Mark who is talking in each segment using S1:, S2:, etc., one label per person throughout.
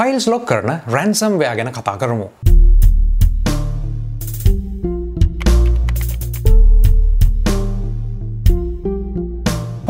S1: Files lock කරන ransomware ගැන කතා කරමු.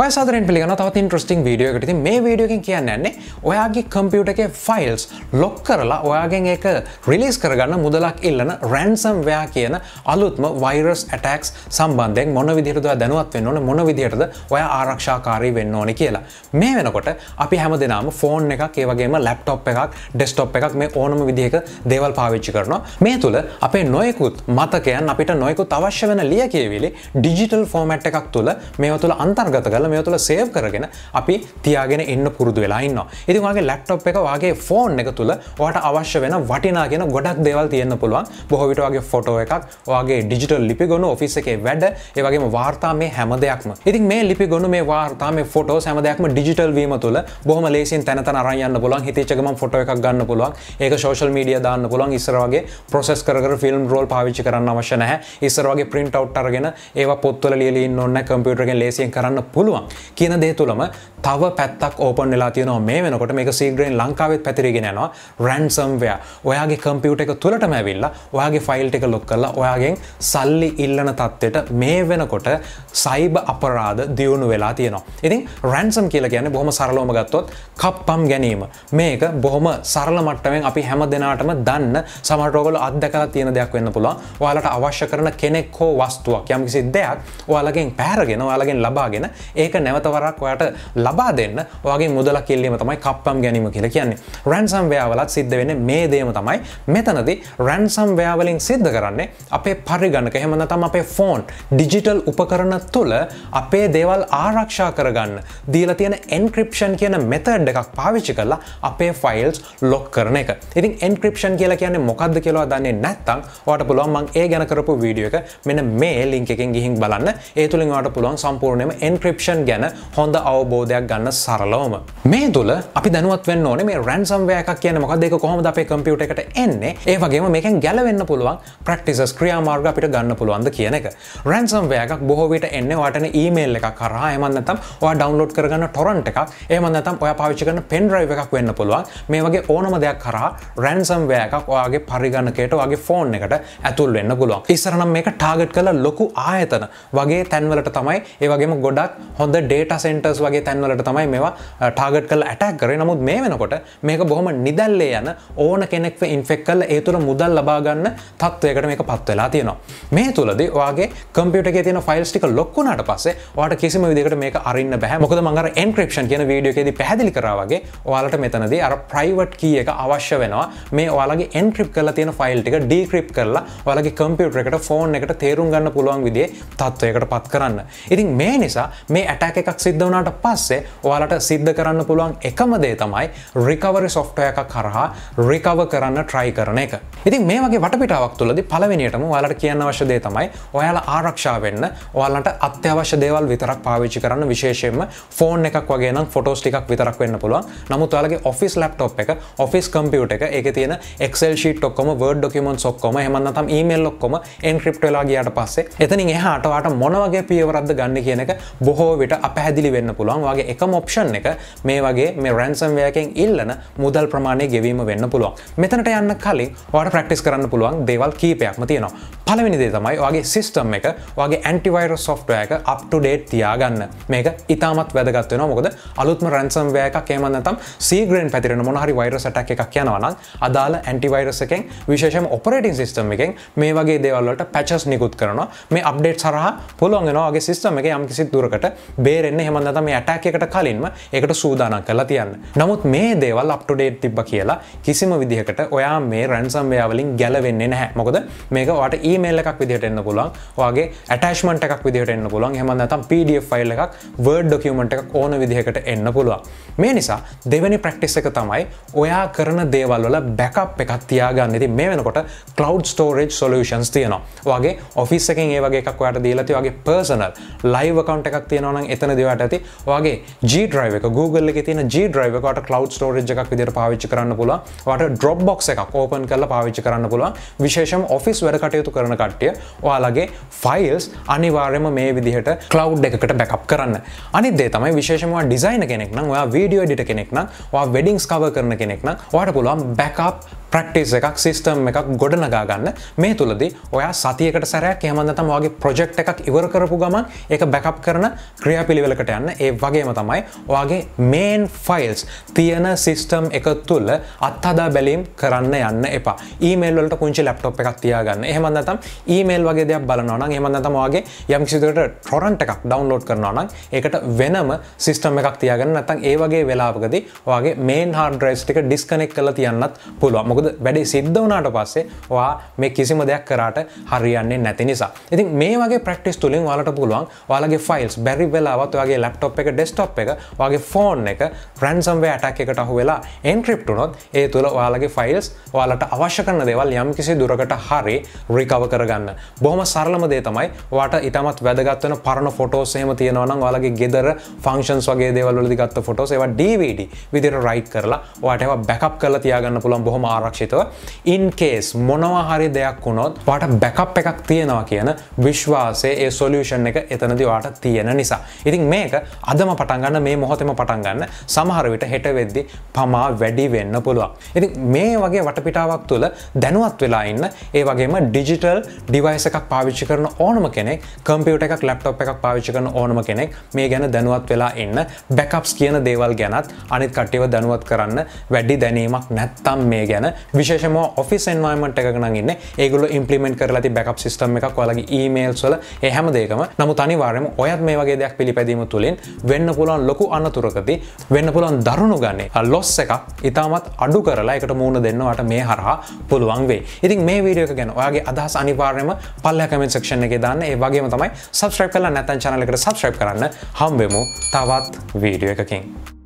S1: ඔයසාදරෙන් පිළිගන තවත් ඉන්ට්‍රස්ටිං වීඩියෝ එකට මේ වීඩියෝකින් කියන්න යන්නේ ඔයාගේ කම්පියුට එක ෆයිල්ස් ලොක් කරලා ඔයාගෙන් එක රිලිස් කරගන්න මුදලක් ඉල්ලන රැන්සම් වයා කියන අලුත්ම වෛරස් ඇටක්ස් සම්බන්ධයෙන් මොන විදිහටද දැනුවත් වෙන්න ඕන මොන විදිහටද ඔය ආරක්ෂාකාරී වෙන්න ඕනි කියලා. මේ වෙනකොට අපි හැම දෙනාම ෆෝන් එකක් ඒ වගේම ලැප්ටොප් එකක් ඩෙස්ටොප් එකක් මේ ඕනම විදිහක දේවල් පාවිච්චි කරනවා. මේ තුළ අපේ නොයකුත් මතකයන් අපිට නොයකුත් අවශ්‍ය වෙන ලිය කියවිලි ඩිජිටල් ෆෝමට් එකක් තුළ මේ තුළ අන්තර්ගත කල මේ තුළ සේව් කරගෙන අපි තියාගෙන ඉන්න පුරුදු වෙලා ඉන්න ඉතින් වගේ ලැප්ටොප් එක වගේ ෆෝන් එක තුළ වට අවශ්‍ය වෙන වටිනාගෙන ගොඩක් දේවල් තියෙන්න්න පුළුවන්. බොහවිට වගේ ෆොටෝ එකක් වගේ ඩිජිටල් ලිපි ගොුණු ඔෆිස් එකේ වැඩ ඒවගේ වාර්තා මේ හැම දෙයක්ම. ඉතින් මේ ලිපි ගොුණු මේ වාර්තා මේ ෆොටෝ හැම දෙයක්ම ඩිජිටල් වීම තුළ බොහම ලේසින් තැනත අරයන්න පුලන් හිතචකම ෆොට එකක් ගන්න පුළුවන්. ඒක ශෝෂල් මීඩිය දාන්න පුළන් ඉස්සරගේ ප්‍රොසෙස් කර ෆිල්ම් රෝල් පාවිච්චි කරන්න අවශ්‍ය නැහැ. ඉස්සරගේ ප්‍රින්ට් අවට් අරගෙන ඒවා පොත්වල ලියලින් ඔන්න කම්පියුටරගෙන් ලේසියෙන් කරන්න පුළුවන්. පුළුවන්. කියන දේ තුළම තව පැත්තක් ඕපන් වෙලා තියෙනවා. මේ වෙනකොට මේක සීග්‍රයෙන් ලංකාවෙත් පැතිරගෙන යනවා. රැන්සම්වයා ඔයාගේ කම්පියුට එක තුළටම ඇවිල්ලා ඔයාගේ ෆයිල් එක ලොක් කරලා ඔයාගෙන් සල්ලි ඉල්ලන තත්ත්වයට මේ වෙනකොට සයිබ අපරාධ දියුණු වෙලා තියෙනවා. ඉතින් රැන්සම් කියලා කියන්නේ බොහොම සරලෝම ගත්තොත් කප්පම් ගැනීම. මේක බොහොම සරල මට්ටමෙන් අපි හැම දෙනාටම දන්න සමටෝගල අත්දැකලා තියෙන දෙයක් වෙන්න පුළුවන්. ඔයාලට අවශ්‍ය කරන කෙනෙක් හෝ වස්තුවක් යම්කිසි දෙයක් ඔයාලගෙන් පැරගෙන ඔයාලගෙන් ලබාගෙන ඒ ඒක නැවතවරක් ඔයට ලබා දෙන්න. වගේ මුදලක් කිල්ලීම තමයි කප්පම් ගැනීම කියලා කියන්නේ. රැන්සම් ව්‍යාවලත් සිද්ධ වෙන මේ දේම තමයි. මෙතනති රැන්සම් ව්‍යාවලින් සිද්ධ කරන්නේ අපේ පරිගණක එහෙමන තම අපේ ෆෝන් ඩිජිටල් උපකරණ තුළ අපේ දේවල් ආරක්ෂා කරගන්න. දීලා තියෙන එන්ක්‍රපෂන් කියන මෙතඩ් එකක් පාවිච්චි කරලා අපේ ෆයිල්ස් ලොක් කරන එක. ඉතින් එන්ක්‍රපෂන් කියලා කියන්නේ මොකක්ද කියලා දන්නේ නැත්තං වට පුළුවන් මං ඒ ගැන කරපු වීඩියෝ එක මෙන්න මේ ලිංක එකෙන් ගිහින් බලන්න. ඒ තුළින් වට පුළුවන් සම්පූර්ණයම එන්ක්‍රපෂන් ඉන්ෆර්මේෂන් ගැන හොඳ අවබෝධයක් ගන්න සරලවම. මේ තුළ අපි දැනුවත් වෙන්න ඕනේ මේ රැන්සම්වය එකක් කියන මොකක්ද ඒක කොහොමද අපේ කම්පියුටර් එකට එන්නේ? ඒ වගේම මේකෙන් ගැලවෙන්න පුළුවන් ප්‍රැක්ටිසස් ක්‍රියාමාර්ග අපිට ගන්න පුළුවන්ද කියන එක. රැන්සම්වය එකක් බොහෝ විට එන්නේ ඔයාටන ඊමේල් එකක් කරා එහෙම නැත්නම් ඔයා ඩවුන්ලෝඩ් කරගන්න ටොරන්ට් එකක්. එහෙම නැත්නම් ඔයා පාවිච්චි කරන පෙන් ඩ්‍රයිව් එකක් වෙන්න පුළුවන්. මේ වගේ ඕනම දෙයක් කරා රැන්සම්වය එකක් ඔයාගේ පරිගණකයට ඔයාගේ ෆෝන් එකට ඇතුල් වෙන්න පුළුවන්. ඉස්සර නම් මේක ටාගට් කළ ලොකු ආයතන වගේ තැන්වලට තමයි ඒ වගේම ගොඩක් හොඳ හොඳ ඩේට සෙන්ටර්ස් වගේ තැන්වලට තමයි මේවා ටාගට් කල ඇටක් කර. නමුත් මේ වෙනකොට මේක බොහොම නිදල්ලේ යන ඕන කෙනෙක්ව ඉන්ෆෙක් කල්ල ඒ තුළ මුදල් ලබාගන්න තත්වයකට මේක පත්වෙලා තියෙනවා. මේ තුළද වගේ කම්පියට තින ෆයිල්ස්ටික ලොක්කුණට පස්සේ වාට කිසිම විදිකට මේක අරන්න බැහ මොකද මඟර එන්ක්‍රපෂන් කියන වීඩියෝකෙද පැදිලි කරවාගේ ඔයාලට මෙතනද අර ප්‍රයිවට් කිය එක අවශ්‍ය වෙනවා. මේ ඔයාලගේ එන්ක්‍රප් කල තියෙන ෆයිල් ටික ඩීක්‍රප් කරලා ඔයාලගේ කම්පියුටර එකට ෆෝන් එකට තේරුම් ගන්න පුළුවන් විදිේ තත්වයකට පත් කරන්න. ඉතින් මේ නිසා මේ ඇටැක එකක් සිද්ධ වනාට පස්සේ ඔයාලට සිද්ධ කරන්න පුළුවන් එකම දේ තමයි රිකවරි සොෆ්ටය එකක් කරහා රිකව කරන්න ට්‍රයි කරන එක. ඉතින් මේ වගේ වටපිටාවක් තුළදි පලවෙනියටම ඔයාලට කියන්න අවශ්‍ය දේ තමයි ඔයාලා ආරක්ෂා වෙන්න ඔයාලට අත්‍යවශ්‍ය දේවල් විතරක් පාවිච්චි කරන්න විශේෂයෙන්ම ෆෝන් එකක් වගේ නම් ෆොටෝස් ටිකක් විතරක් වෙන්න පුළුවන්. නමුත් ඔයාලගේ ඔෆිස් ලැප්ටොප් එක ඔෆිස් කම්පියුට එක එක තියෙන එක්සල් ශීට් ඔක්කොම වර්ඩ් ඩොකිමන්ස් ඔක්කොම එමන්නතම් ඊමේල් ඔක්කොම එන්ක්‍රිප්ට් වෙලා ගියාට පස්සේ එතනින් එහාට වාට මොන වගේ පියවරක්ද ගන්න කියන එක බොහෝ විට අපහැදිලි වෙන්න පුළුවන්. වගේ එකම ඔප්ෂන් එක මේ වගේ මේ රැන්සම්වයකෙන් ඉල්ලන මුදල් ප්‍රමාණය ගෙවීම වෙන්න පුළුවන්. මෙතනට යන්න කලින් වට ප්‍රක්ටිස් කරන්න පුළුවන් දේවල් කීපයක්ම තියෙනවා. පලවෙනි දේ තමයි වගේ සිස්ටම් එක වගේ ඇන්ටිවයිර සොෆ්ටය එක අප්ටඩේට් තියාගන්න. මේක ඉතාමත් වැදගත්වෙන මොකද අලුත්ම රැන්සම්වය එකක් කේමන්නතම් සීග්‍රෙන් පැතිරෙන මොනහරි වෛර සටක් එකක් යනවනම් අදාල ඇන්ටිවයිරස එකෙන් විශේෂම ඔපරේටින් සිස්ටම් එකෙන් මේ වගේ දේවල්ලට පැචස් නිකුත් කරනවා. මේ අප්ඩේට් සරහ පුළුවන්ගෙනවාගේ සිස්ටම එක යම්කිසි දුරකට බේරෙන්න්න හෙමන්නත මේ ඇටැක් එකට කලින්ම එකට සූදානක් කලා තියන්න. නමුත් මේ දේවල් අප්ටඩේට් තිබ්බ කියලා කිසිම විදිහකට ඔයා මේ රැන්සම්වයාවලින් ගැලවෙන්නේ නැහැ. මොකද මේක වාට ඊමේල් එකක් විදිහට එන්න පුළුවන් වගේ ඇටස්මට එකක් විදිහට එන්න පුළුවන් හෙමන්නතම් PDF ෆයිල් එකක් වර්ඩ් ඩොකියමට එකක් ඕන විදිහකට එන්න පුළුවන්. මේ නිසා දෙවැනි ප්‍රක්ටිස් එක තමයි ඔයා කරන දේවල් වල බැකප් එකක් තියාගන්න. ඉති මේ වෙනකොට කලව් ස්ටෝරේජ් සොලූෂන්ස් තියනවා. වගේ ඔෆිස් එකෙන් ඒ වගේ එකක් ඔයාට දීලති වගේ පර්සනල් ලයිව කවන්් එකක් තියෙනවන නම් එතන දිවට ඇති වගේ G drive එක Google එකේ තියෙන G drive එකට cloud storage එකක් විදිහට පාවිච්චි කරන්න පුළුවන්. ඔයාලට Dropbox එකක් open කරලා පාවිච්චි කරන්න පුළුවන්. විශේෂම office වැඩ කටයුතු කරන කට්ටිය ඔයාලගේ files අනිවාර්යයෙන්ම මේ විදිහට cloud එකකට backup කරන්න. අනිත් දේ තමයි විශේෂම ඔයා designer කෙනෙක් නම් ඔයා video editor කෙනෙක් නම් ඔයා weddings cover කරන කෙනෙක් නම් ඔයාට පුළුවන් backup ප්‍රක්ටිස් එකක් සිස්ටම් එකක් ගොඩනගා ගන්න. මේ තුළදී ඔයා සතියකට සැරයක් එහමන්න තම වගේ ප්‍රොජෙක්් එකක් ඉවර කරපු ගමන් එක බැකප් කරන ක්‍රියා පිළිවෙලකට යන්න. ඒ වගේම තමයි ඔයාගේ මේන් ෆයිල්ස් තියෙන සිස්ටම් එක තුළ අත්හදා බැලීම් කරන්න යන්න එපා. ඊමේල්වලට පුංචි ලැප්ටොප් එකක් තියාගන්න. එහෙමන්න තම් ඊමේල් වගේ දෙයක් බලනවන එහමන්න තමවාගේ යම් කිසිදුවට ටොරන්ට එකක් ඩවන්ලෝඩ් කරනවා නම් ඒකට වෙනම සිස්ටම් එකක් තියාගන්න. නැතන් ඒ වගේ වෙලාපකදී වගේ මේන් හාඩ ්‍රයිස්ටික ඩිස්කනෙක් කල තියන්නත් පුළුවන්. මොක මොකද වැඩේ සිද්ධ වනාට පස්සේ වා මේ කිසිම දෙයක් කරාට හරියන්නේ නැති නිසා. ඉතින් මේ වගේ ප්‍රක්ටිස් තුළින් වලට පුළුවන් වාලගේ ෆයිල්ස් බැරි වෙලාවත් වගේ ලප්ටොප් එක ඩෙස්ටොප් එක වගේ ෆෝන් එක ප්‍රන්සම්වේ ඇටක් එකට අහු වෙලා එන්ක්‍රිප්ටුනොත් ඒ තුළ ඔයාලගේ ෆයිල්ස් වාලට අවශ්‍ය කරන දේවල් යම් කිසි දුරකට හරි රිකව කරගන්න. බොහම සරලම දේ තමයි වාට ඉතමත් වැදගත්වන පරණ ෆොටෝසේම තියෙනවනම් වාලගේ ගෙදර ෆංක්ෂන්ස් වගේ දේවල්ලදි ගත්ත ෆොටෝස් ඒවා DVD විදිර රයිට් කරලා වාට ඒවා බැකප් කරලා තියාගන්න පුළන් බොහොම ආර ආරක්ෂිතව ඉන්කේස් මොනවා හරි දෙයක් වුණොත් වාට බැකප් එකක් තියෙනවා කියන විශ්වාසය ඒ සොලියෂන් එක එතනදි වාට තියෙන නිසා. ඉතින් මේක අදම පටන්ගන්න මේ මොහොතම පටන්ගන්න සමහරවිට හෙට වෙද්දි පමා වැඩි වෙන්න පුළුවන්. ඉතින් මේ වගේ වටපිටාවක් තුළ දැනුවත් වෙලා ඉන්න ඒ වගේම ඩිජිටල් ඩිවයිස එකක් පාවිච්චි කරන ඕනම කෙනෙක් කම්පියට එකක් ලැප්ටොප් එකක් පාවිච්චි කරන ඕනම කෙනෙක් මේ ගැන දැනුවත් වෙලා ඉන්න බැකප්ස් කියන දේවල් ගැනත් අනිත් කට්ටිව දැනුවත් කරන්න වැඩි දැනීමක් නැත්තම් මේ ගැන විශේෂම ඔෆිස් එන්වයිමට එකන ඉන්න. ඒගුල ඉම්පලිමෙන්ට කරලා බැකප් සිස්ටම එකක් වලගේ ඊමේල්ස් වල එහැම දේකම නමු අනිවාරම ඔයත් මේ වගේ දෙයක් පිළිපැදීම තුළින් වෙන්න පුළන් ලොකු අන්නතුරකති වෙන්න පුළන් දරුණු ගන්නේ. ලොස් එකක් ඉතාමත් අඩු කරලා එකට මූුණ දෙන්නවට මේ හරහා පුළුවන් වේ ඉතින් මේ වීඩියක ගැන ඔයාගේ අදහස් අනිවාර්යම පල්ල කමෙන් සක්ෂණ එක දාන්න. ඒ වගේම තමයි සබස්ක්‍රයිප් කල නැතන් චනලකට සබස්ක්‍රයිප් කරන්න. හම්බෙමු තවත් වීඩියෝ එකකින්.